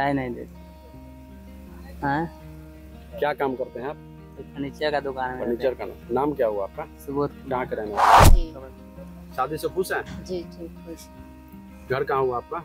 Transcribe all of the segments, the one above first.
चाय नहीं देते हाँ? क्या काम करते हैं आप? फर्नीचर का दुकान है। फर्नीचर का नाम क्या हुआ आपका? सुबोध। कहाँ के रहने शादी से खुश हैं? जी जी खुश। घर कहाँ हुआ आपका?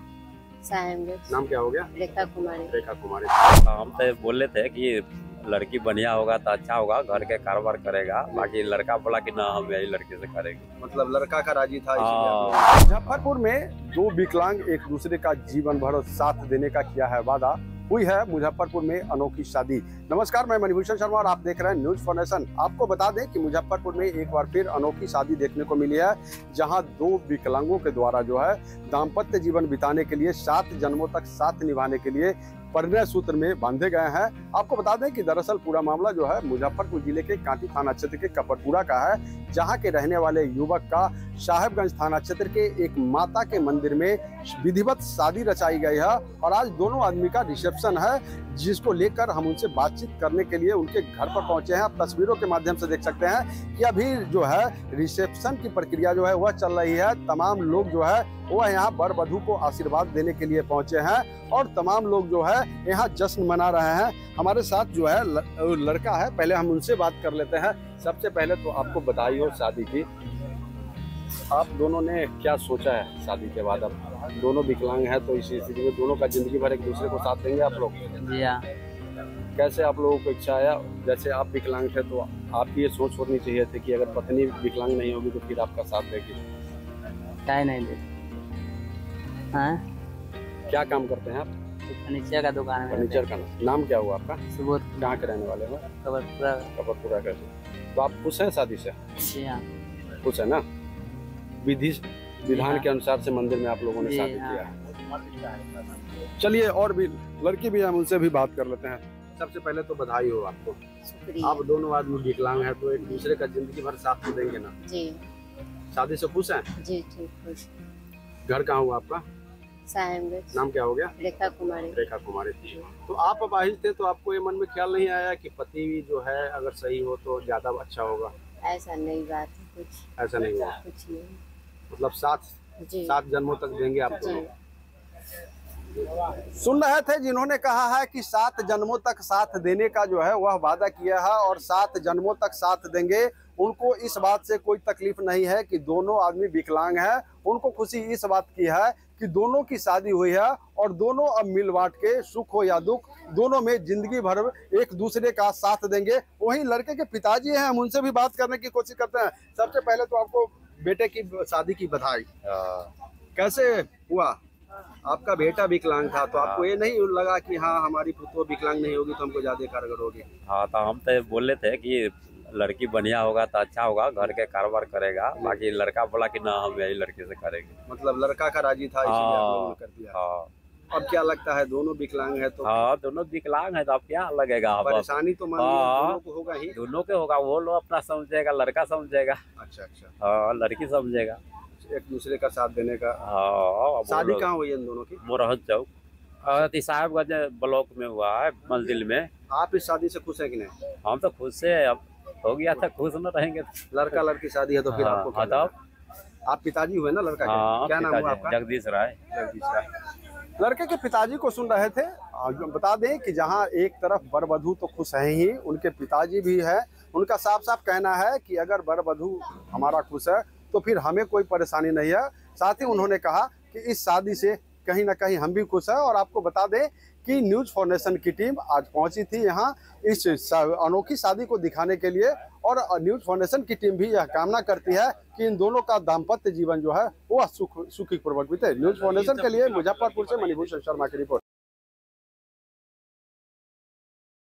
नाम क्या हो गया? रेखा कुमारी। रेखा कुमारी। हम तो बोल रहे थे कि लड़की बढ़िया होगा तो अच्छा होगा घर के कारोबार करेगा। बाकी लड़का बोला कि ना हम यही लड़के से करेंगे। मतलब लड़का का राज़ी था हाँ। मुजफ्फरपुर में दो विकलांग एक दूसरे का जीवन भर साथ देने का किया है वादा। हुई है मुजफ्फरपुर में अनोखी शादी। नमस्कार मैं मणिभूषण शर्मा और आप देख रहे हैं न्यूज़ फॉर आपको बता दें कि मुजफ्फरपुर में एक बार फिर अनोखी शादी देखने को मिली है जहाँ दो विकलांगों के द्वारा जो है दाम्पत्य जीवन बिताने के लिए सात जन्मों तक साथ निभाने के लिए परिणय सूत्र में बांधे गए हैं। आपको बता दें कि दरअसल पूरा मामला जो है मुजफ्फरपुर ज़िले के कांटी थाना क्षेत्र के कपरपुरा का है, जहाँ के रहने वाले युवक का साहेबगंज थाना क्षेत्र के एक माता के मंदिर में विधिवत शादी रचाई गई है और आज दोनों आदमी का रिसेप्शन है, जिसको लेकर हम उनसे बातचीत करने के लिए उनके घर पर पहुँचे हैं। आप तस्वीरों के माध्यम से देख सकते हैं कि अभी जो है रिसेप्शन की प्रक्रिया जो है वह चल रही है। तमाम लोग जो है वह यहाँ बर वधु को आशीर्वाद देने के लिए पहुँचे हैं और तमाम लोग जो है यहाँ जश्न मना रहे हैं। हमारे साथ जो है लड़का है पहले हम उनसे बात कर लेते हैं। सबसे पहले तो आपको बधाई हो शादी की। आप दोनों ने क्या सोचा है शादी के बाद? अब दोनों विकलांग हैं तो इसी स्थिति में दोनों का ज़िंदगी भर एक दूसरे को साथ देंगे आप लोग? जी हाँ। कैसे आप लोगों को इच्छा आया? जैसे आप विकलांग थे तो आपकी ये सोच होनी चाहिए थी कि अगर पत्नी विकलांग नहीं होगी तो फिर आपका साथ देगी। चाय नहीं देते हाँ? क्या काम करते हैं आप? फर्नीचर का दुकान है फर्नीचर का नाम। क्या हुआ आपका? सुबोध। कहाँ के रहने वाले हो? कबरपुरा। कपरपुरा का तो आप खुश हैं शादी से? जी हाँ। खुश है ना? विधि विधान हाँ। के अनुसार से मंदिर में आप लोगों ने शादी हाँ। किया है। चलिए और भी लड़की भी हम उनसे भी बात कर लेते हैं। सबसे पहले तो बधाई हो आपको। आप दोनों आदमी विकलांग हैं तो एक दूसरे का ज़िंदगी भर साथ तो देंगे ना? जी। शादी से खुश हैं? जी जी खुश। घर कहाँ हुआ आपका? साहेबगंज नाम क्या हो गया? रेखा कुमारी। रेखा कुमारी। तो आप अपाहिज थे तो आपको ये मन में ख्याल नहीं आया कि पति भी जो है अगर सही हो तो ज़्यादा अच्छा होगा? ऐसा नहीं बात है कुछ। ऐसा नहीं हुआ? कुछ नहीं। मतलब सात सात जन्मों तक देंगे आप जी। दोनों सुन रहे थे जिन्होंने कहा है कि सात जन्मों तक साथ देने का जो है वह वादा किया है और सात जन्मों तक साथ देंगे। उनको इस बात से कोई तकलीफ़ नहीं है कि दोनों आदमी विकलांग हैं। उनको खुशी इस बात की है कि दोनों की शादी हुई है और दोनों अब मिल बांट के सुख हो या दुख दोनों में ज़िंदगी भर एक दूसरे का साथ देंगे। वहीं लड़के के पिताजी हैं हम उनसे भी बात करने की कोशिश करते हैं। सबसे पहले तो आपको बेटे की शादी की बधाई। कैसे हुआ? आपका बेटा विकलांग था तो आपको ये नहीं लगा कि हाँ हमारी पुतो विकलांग नहीं होगी तो हमको ज़्यादा कारगर होगी? हाँ तो हम तो बोले थे कि लड़की बढ़िया होगा तो अच्छा होगा घर के कारोबार करेगा। बाकी लड़का बोला कि ना हम यही लड़के से करेंगे। मतलब लड़का का राज़ी था दिया। हाँ अब क्या लगता है दोनों विकलांग है तो? हाँ दोनों विकलांग है तो अब क्या लगेगा परेशानी तो हाँ। दोनों को होगा ही। दोनों के होगा वो लोग अपना समझेगा लड़का समझेगा। अच्छा अच्छा। हाँ लड़की समझेगा। एक दूसरे का साथ देने का। हाँ शादी कहाँ हुई है इन दोनों की? मोरहत चौक। अति साहबगंज ब्लॉक में हुआ है मंजिल में। आप इस शादी से खुश है कि नहीं? हम तो खुश से अब हो गया था खुश न रहेंगे लड़का लड़की शादी है तो फिर हाँ, आपको हाँ, आप पिताजी हुए ना लड़का के? हाँ क्या नाम हुआ आपका? जगदीश राय। जगदीश राय। लड़के के पिताजी को सुन रहे थे। बता दें कि जहाँ एक तरफ़ वधु तो खुश है ही उनके पिताजी भी है। उनका साफ़ साफ़ कहना है कि अगर वधु हमारा खुश है तो फिर हमें कोई परेशानी नहीं है। साथ ही उन्होंने कहा कि इस शादी से कहीं ना कहीं हम भी खुश हैं। और आपको बता दें कि न्यूज़ फाउंडेशन की टीम आज पहुँची थी यहाँ इस अनोखी शादी को दिखाने के लिए और न्यूज़ फाउंडेशन की टीम भी यह कामना करती है कि इन दोनों का दाम्पत्य जीवन जो है वो सुख सुखी पूर्वक बीते। न्यूज़ फाउंडेशन के लिए मुजफ्फरपुर से मणिभूषण शर्मा की रिपोर्ट।